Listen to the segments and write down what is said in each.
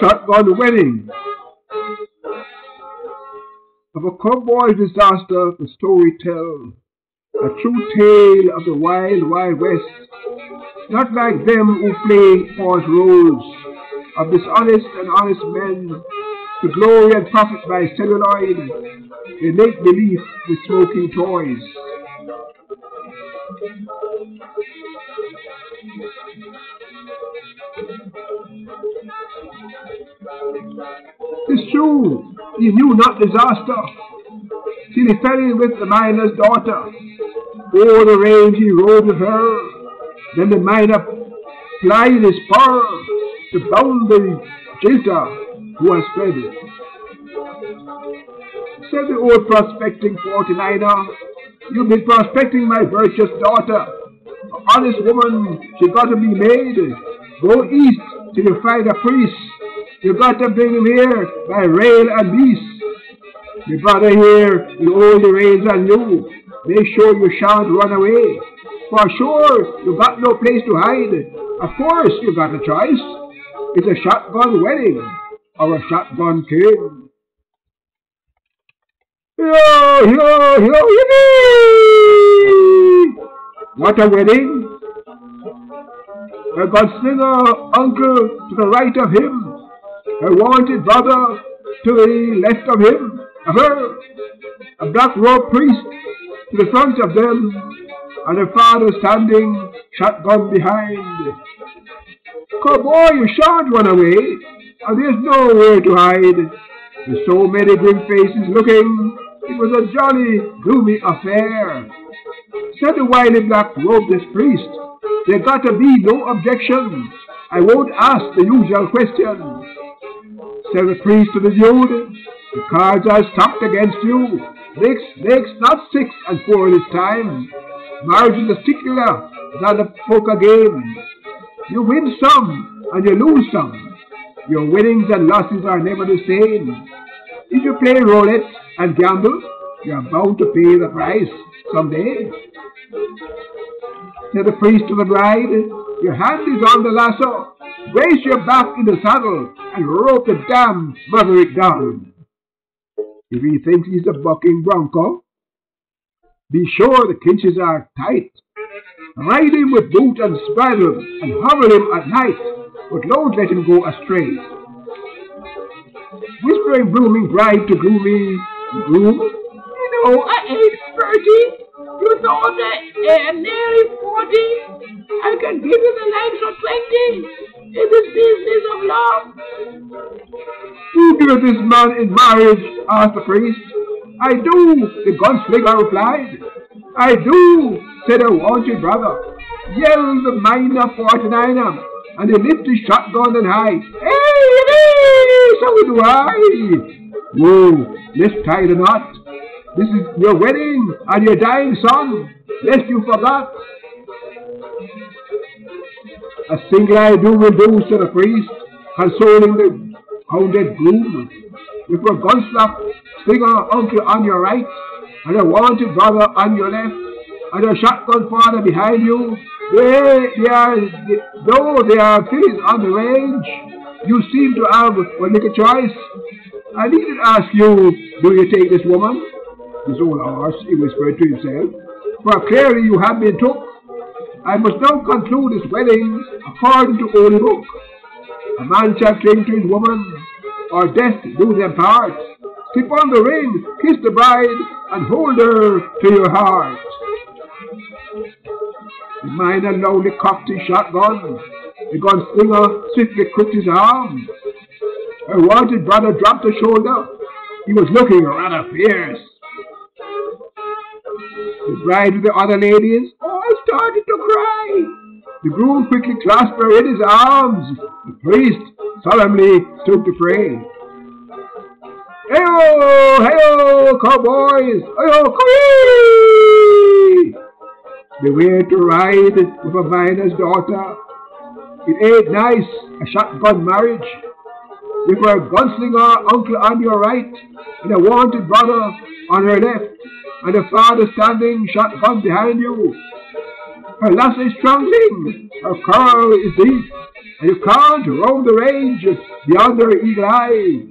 shotgun wedding. Of a cowboy disaster, the story tells a true tale of the wild, wild west. Not like them who play false roles of dishonest and honest men to glory and profit by celluloid. They make believe with smoking toys. It's true, he knew not disaster, till he fell in with the miner's daughter. O'er the range he rode with her, then the miner plied his spur to bound the jilter who has fled. Said the old prospecting forty-niner, You've been prospecting my virtuous daughter. An honest woman, she got to be made. Go east till you find a priest you got to bring him here by rail and beast. Your brother here will hold the reins on you. Make sure you shan't run away. For sure, you got no place to hide. Of course, you got a choice. It's a shotgun wedding or a shotgun king. Yo, yo, yo! What a wedding! A gunslinger uncle to the right of him, a wanted brother to the left of him, a black robed priest to the front of them, and a father standing, shotgun behind. Come, Cowboy, you shan't run away, and there's nowhere to hide. With so many grim faces looking, it was a jolly, gloomy affair. Said the wily black robed priest, there got to be no objection. I won't ask the usual question said the priest to the Jude. The cards are stacked against you. Makes, makes not six and four this time. Marriage is a stickler, not a poker game. You win some and you lose some. Your winnings and losses are never the same. If you play roulette and gamble, you are bound to pay the price someday. Said the priest to the bride, Your hand is on the lasso. Raise your back in the saddle and rope the damn maverick down. If he thinks he's a bucking bronco, be sure the cinches are tight. Ride him with boot and bridle and hover him at night, but don't let him go astray. Whispering blooming bride to gloomy groom, You know, I ain't 30 with all the nearly 40, I can give you the likes of 20 in this business of love. Do give this man in marriage? asked the priest. I do, the gunslinger replied. I do, said a wanted brother. Yelled the miner 49 and he lifted shotgun and high. Hey, hey, so do I. Whoa, let's tie the knot. This is your wedding and your dying son, lest you forgot. A single I do will do, said the priest, consoling the hounded groom. With a gunslap, stinger uncle on your right, and a wanted brother on your left, and a shotgun father behind you, they, are, though they are fillies on the range, you seem to have one little choice. I needn't ask you, do you take this woman? His old horse, he whispered to himself, for clearly you have been took. I must now conclude this wedding according to Holy Book. A man shall cling to his woman, or death do them part. Slip on the ring, kiss the bride, and hold her to your heart. The miner loudly cocked his shotgun. The gun gunslinger swiftly crooked his arm. Her wanted brother dropped a shoulder. He was looking rather fierce. The bride with the other ladies all started to cry. The groom quickly clasped her in his arms. The priest solemnly stood to pray. Hey-o, hey-o, cowboys! Hey-o, They went to ride with a miner's daughter. It ain't nice, a shotgun marriage. With her gunslinger uncle on your right, and a wanted brother on her left, and a father standing shotgun behind you. Her lass is strangling, her quarrel is deep, and you can't roam the range beyond her eagle eye,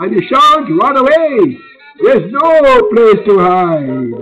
and you shan't run away. There's no place to hide.